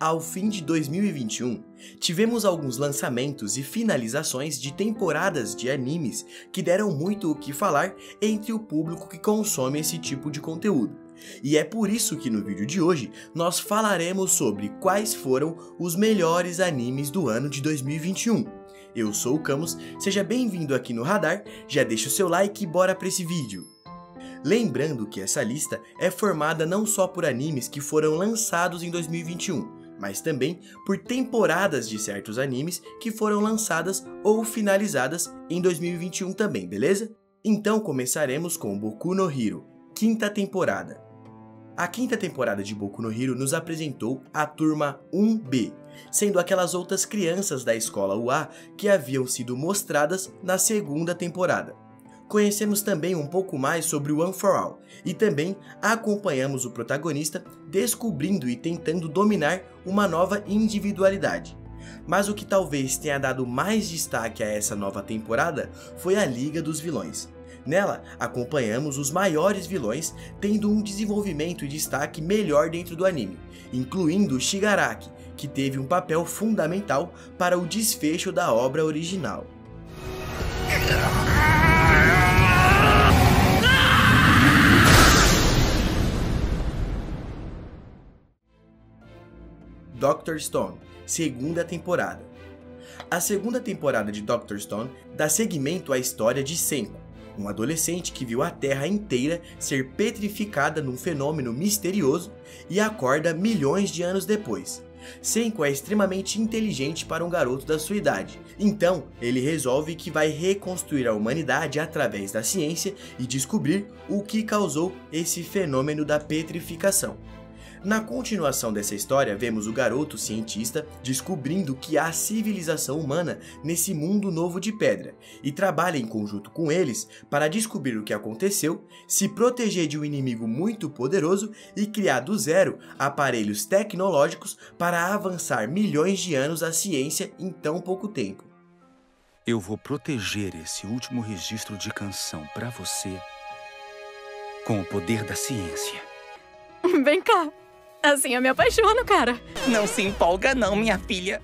Ao fim de 2021, tivemos alguns lançamentos e finalizações de temporadas de animes que deram muito o que falar entre o público que consome esse tipo de conteúdo. E é por isso que no vídeo de hoje nós falaremos sobre quais foram os melhores animes do ano de 2021. Eu sou o Camus, seja bem-vindo aqui no Radar, já deixa o seu like e bora para esse vídeo. Lembrando que essa lista é formada não só por animes que foram lançados em 2021, mas também por temporadas de certos animes que foram lançadas ou finalizadas em 2021 também, beleza? Então começaremos com Boku no Hero, quinta temporada. A quinta temporada de Boku no Hero nos apresentou a turma 1B, sendo aquelas outras crianças da escola UA que haviam sido mostradas na segunda temporada conhecemos também um pouco mais sobre o One for All e também acompanhamos o protagonista descobrindo e tentando dominar uma nova individualidade. Mas o que talvez tenha dado mais destaque a essa nova temporada foi a Liga dos Vilões. Nela, acompanhamos os maiores vilões tendo um desenvolvimento e destaque melhor dentro do anime, incluindo Shigaraki, que teve um papel fundamental para o desfecho da obra original. Doctor Stone, segunda temporada. A segunda temporada de Doctor Stone dá seguimento à história de Senko, um adolescente que viu a Terra inteira ser petrificada num fenômeno misterioso e acorda milhões de anos depois. Senko é extremamente inteligente para um garoto da sua idade, então ele resolve que vai reconstruir a humanidade através da ciência e descobrir o que causou esse fenômeno da petrificação. Na continuação dessa história, vemos o garoto cientista descobrindo que há civilização humana nesse mundo novo de pedra e trabalha em conjunto com eles para descobrir o que aconteceu, se proteger de um inimigo muito poderoso e criar do zero aparelhos tecnológicos para avançar milhões de anos a ciência em tão pouco tempo. Eu vou proteger esse último registro de canção para você com o poder da ciência. Vem cá. Assim eu me apaixono, cara. Não se empolga não, minha filha.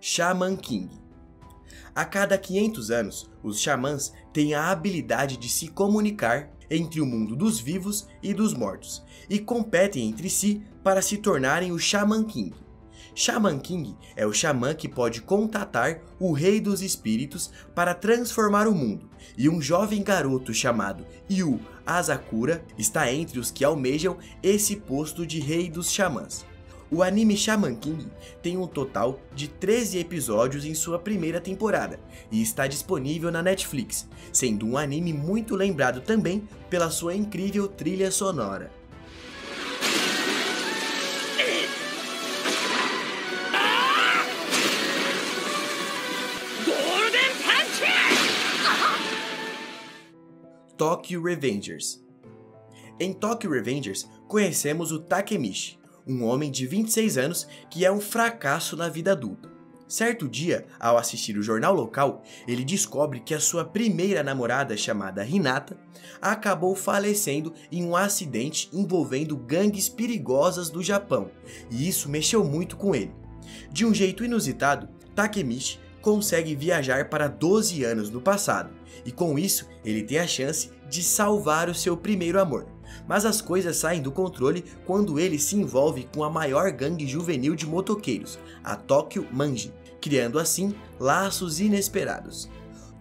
Shaman King A cada 500 anos, os xamãs têm a habilidade de se comunicar entre o mundo dos vivos e dos mortos e competem entre si para se tornarem o Shaman King. Shaman King é o xamã que pode contatar o Rei dos Espíritos para transformar o mundo, e um jovem garoto chamado Yu Asakura está entre os que almejam esse posto de Rei dos Xamãs. O anime Shaman King tem um total de 13 episódios em sua primeira temporada e está disponível na Netflix, sendo um anime muito lembrado também pela sua incrível trilha sonora. Tokyo Revengers. Em Tokyo Revengers, conhecemos o Takemichi, um homem de 26 anos que é um fracasso na vida adulta. Certo dia, ao assistir o jornal local, ele descobre que a sua primeira namorada, chamada Hinata, acabou falecendo em um acidente envolvendo gangues perigosas do Japão, e isso mexeu muito com ele. De um jeito inusitado, Takemichi consegue viajar para 12 anos no passado, e com isso ele tem a chance de salvar o seu primeiro amor. Mas as coisas saem do controle quando ele se envolve com a maior gangue juvenil de motoqueiros, a Tokyo Manji, criando assim laços inesperados.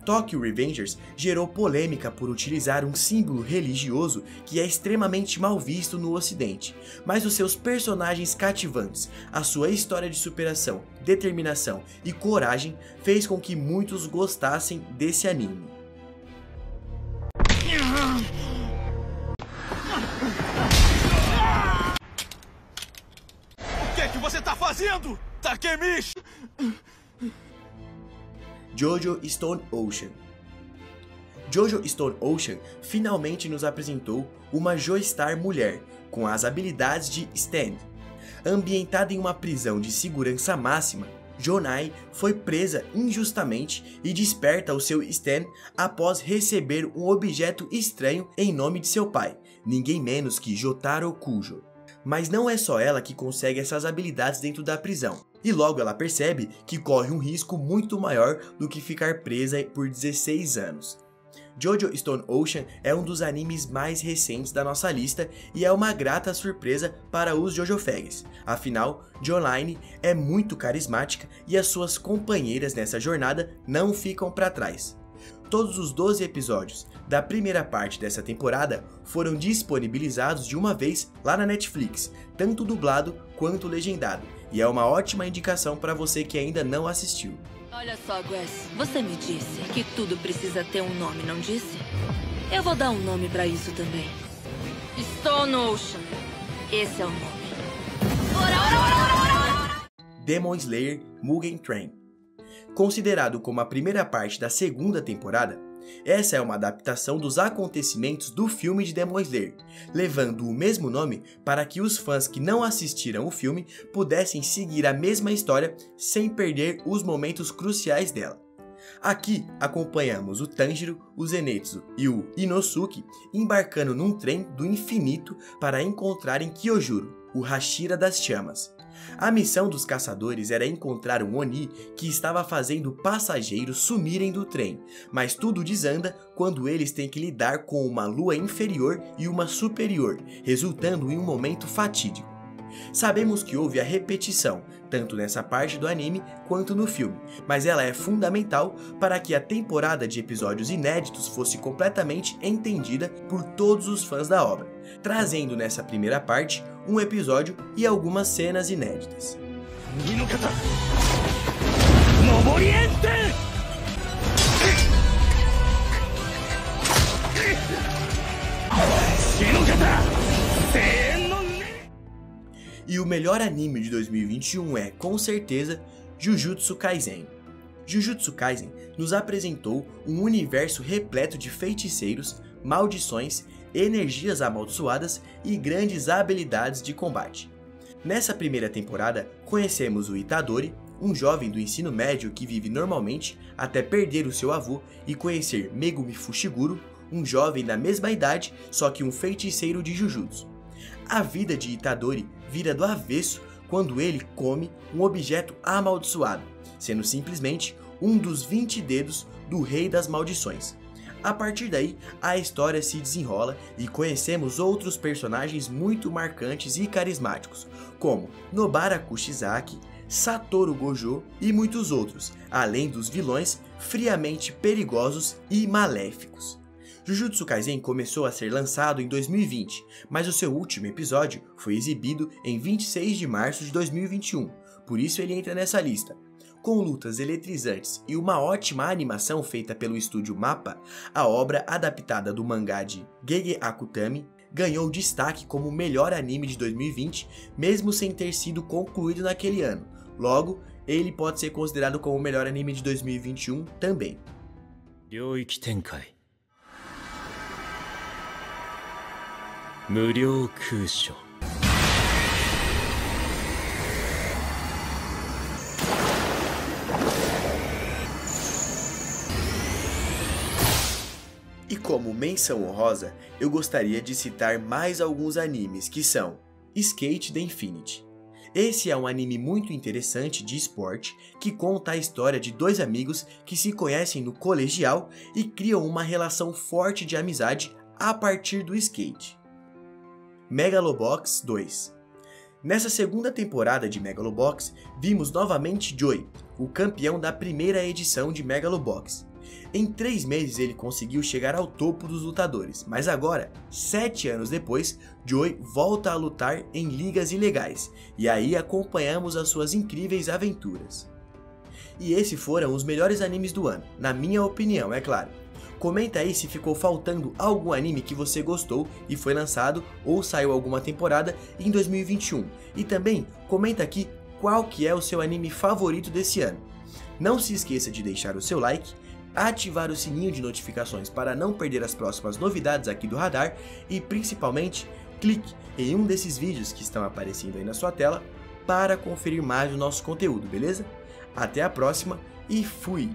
Tokyo Revengers gerou polêmica por utilizar um símbolo religioso que é extremamente mal visto no ocidente, mas os seus personagens cativantes, a sua história de superação, determinação e coragem fez com que muitos gostassem desse anime. O que é que você tá fazendo? Takemichi! Jojo Stone Ocean. Jojo Stone Ocean finalmente nos apresentou uma Joestar mulher com as habilidades de Stand. Ambientada em uma prisão de segurança máxima, Jonai foi presa injustamente e desperta o seu Stan após receber um objeto estranho em nome de seu pai, ninguém menos que Jotaro Kujo. Mas não é só ela que consegue essas habilidades dentro da prisão. E logo ela percebe que corre um risco muito maior do que ficar presa por 16 anos. Jojo Stone Ocean é um dos animes mais recentes da nossa lista e é uma grata surpresa para os Jojo Fags. Afinal, Joline é muito carismática e as suas companheiras nessa jornada não ficam para trás. Todos os 12 episódios da primeira parte dessa temporada foram disponibilizados de uma vez lá na Netflix, tanto dublado quanto legendado, e é uma ótima indicação para você que ainda não assistiu. Olha só, Grace, você me disse que tudo precisa ter um nome, não disse? Eu vou dar um nome pra isso também. Stone Ocean. Esse é o nome. Demon Slayer Mugen Train. Considerado como a primeira parte da segunda temporada, essa é uma adaptação dos acontecimentos do filme de Demon Slayer, levando o mesmo nome para que os fãs que não assistiram o filme pudessem seguir a mesma história sem perder os momentos cruciais dela. Aqui acompanhamos o Tanjiro, o Zenitsu e o Inosuke embarcando num trem do infinito para encontrarem Kyojuro, o Hashira das Chamas, a missão dos caçadores era encontrar um Oni que estava fazendo passageiros sumirem do trem, mas tudo desanda quando eles têm que lidar com uma lua inferior e uma superior, resultando em um momento fatídico. Sabemos que houve a repetição, tanto nessa parte do anime quanto no filme, mas ela é fundamental para que a temporada de episódios inéditos fosse completamente entendida por todos os fãs da obra, trazendo nessa primeira parte um episódio e algumas cenas inéditas. E o melhor anime de 2021 é, com certeza, Jujutsu Kaisen. Jujutsu Kaisen nos apresentou um universo repleto de feiticeiros, maldições, energias amaldiçoadas e grandes habilidades de combate. Nessa primeira temporada, conhecemos o Itadori, um jovem do ensino médio que vive normalmente até perder o seu avô e conhecer Megumi Fushiguro, um jovem da mesma idade, só que um feiticeiro de Jujutsu. A vida de Itadori vira do avesso quando ele come um objeto amaldiçoado, sendo simplesmente um dos 20 dedos do Rei das Maldições. A partir daí, a história se desenrola e conhecemos outros personagens muito marcantes e carismáticos, como Nobara Kushizaki, Satoru Gojo e muitos outros, além dos vilões friamente perigosos e maléficos. Jujutsu Kaisen começou a ser lançado em 2020, mas o seu último episódio foi exibido em 26 de março de 2021, por isso ele entra nessa lista. Com lutas eletrizantes e uma ótima animação feita pelo estúdio Mappa, a obra adaptada do mangá de Gege Akutami ganhou destaque como o melhor anime de 2020, mesmo sem ter sido concluído naquele ano. Logo, ele pode ser considerado como o melhor anime de 2021 também. 無料 como menção honrosa, eu gostaria de citar mais alguns animes que são Skate the Infinity. Esse é um anime muito interessante de esporte que conta a história de dois amigos que se conhecem no colegial e criam uma relação forte de amizade a partir do skate. Megalobox 2. Nessa segunda temporada de Megalobox, vimos novamente Joey, o campeão da primeira edição de Megalobox. Em três meses ele conseguiu chegar ao topo dos lutadores, mas agora, sete anos depois, Joey volta a lutar em ligas ilegais, e aí acompanhamos as suas incríveis aventuras. E esses foram os melhores animes do ano, na minha opinião, é claro. Comenta aí se ficou faltando algum anime que você gostou e foi lançado ou saiu alguma temporada em 2021. E também comenta aqui qual que é o seu anime favorito desse ano. Não se esqueça de deixar o seu like, ativar o sininho de notificações para não perder as próximas novidades aqui do radar e principalmente clique em um desses vídeos que estão aparecendo aí na sua tela para conferir mais o nosso conteúdo, beleza? Até a próxima e fui!